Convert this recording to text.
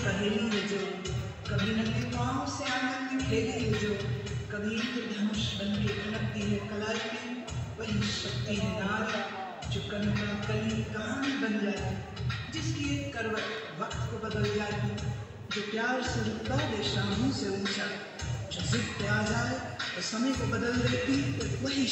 पहेली है जो कभी नंगे पाँव से आँगन में खेली है जो कभी धनुष बन के खनकती है कलाई में वही शक्ति है नारा, जो कनका कली कहानी बन जाए जिसकी एक करवट वक्त को बदल जाती जो प्यार से रुकता दे शामों से ऊँचा जो जिद पे आ जाए तो समय को बदल देती तो वही